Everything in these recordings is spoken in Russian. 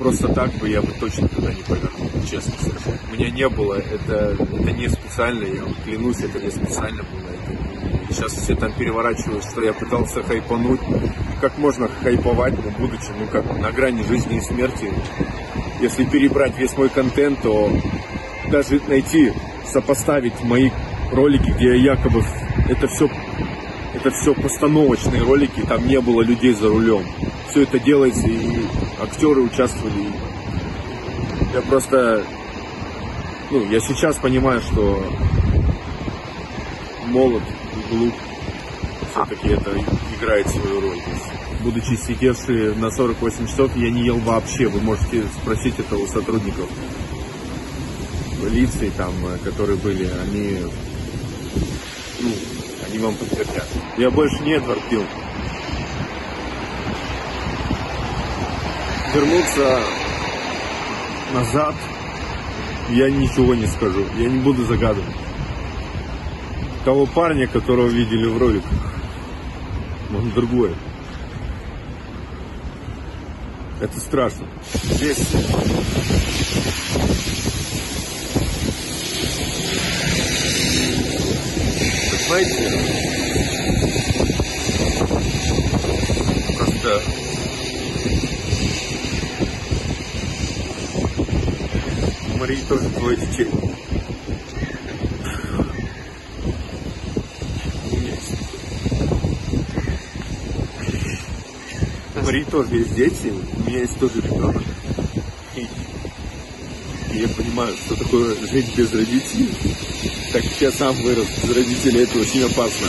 Просто так бы я бы точно туда не повернул, честно скажу. У меня не было, это, это не специально, я вам клянусь, это не специально было. Сейчас все там переворачивают, что я пытался хайпануть. Как можно хайповать, ну, будучи, ну как, на грани жизни и смерти. Если перебрать весь мой контент, то даже найти, сопоставить мои ролики, где я якобы это все это все постановочные ролики, там не было людей за рулем. Все это делается, и актеры участвовали. Я просто, ну, я сейчас понимаю, что молод и глуп все-таки это играет свою роль. Будучи сидевший на 48 часов, я не ел вообще. Вы можете спросить это у сотрудников полиции, там, которые были, они, ну, они вам подтвердят. Я больше не Эдвард пил. Вернуться назад я ничего не скажу. Я не буду загадывать. Того парня, которого видели в роликах, он другой. Это страшно. Здесь знаете, как-то у Марии тоже двое детей. У тоже есть дети, у меня есть тоже ребенок. И я понимаю, что такое жить без родителей так как я сам вырос без родителей, это очень опасно.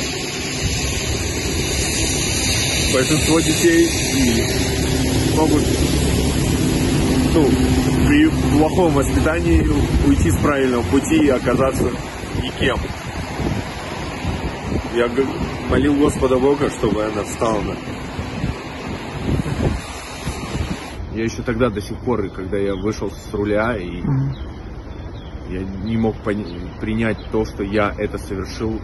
Большинство детей могут ну, при плохом воспитании уйти с правильного пути и оказаться никем. Я молил Господа Бога, чтобы она встала. Я еще тогда до сих пор, когда я вышел с руля и я не мог принять то, что я это совершил,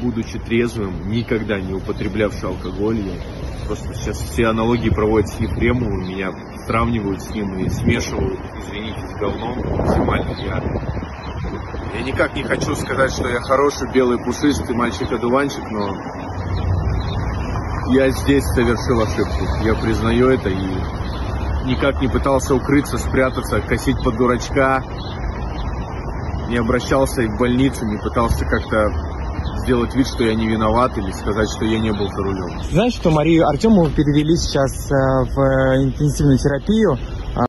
будучи трезвым, никогда не употреблявший алкоголь. Я просто сейчас все аналогии проводят с Ефремовым, меня сравнивают с ним и смешивают, извините, с говном максимально. Я, я никак не хочу сказать, что я хороший, белый, пушистый мальчик-одуванчик, но я здесь совершил ошибку. Я признаю это и никак не пытался укрыться, спрятаться, косить под дурачка, не обращался в больницу, не пытался как-то сделать вид, что я не виноват или сказать, что я не был за рулем. Знаешь, что Марию Артемову перевели сейчас э, в интенсивную терапию